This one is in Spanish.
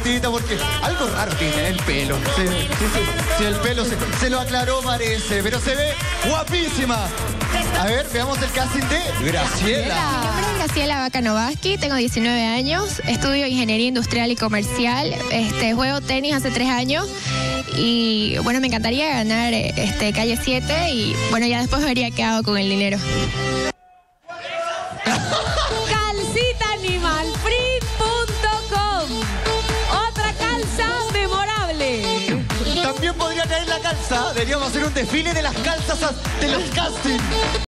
vueltita porque algo raro tiene el pelo. Sí, sí, sí, sí, el pelo se, se lo aclaró parece, pero se ve guapísima. A ver, veamos el casting de Graciela. Mi nombre es Graciela Bacanovaski, tengo 19 años, estudio Ingeniería Industrial y Comercial, este, juego tenis hace 3 años y bueno, me encantaría ganar este, calle 7 y bueno, ya después vería qué hago con el dinero. También podría caer la calza. Deberíamos hacer un desfile de las calzas de los castings.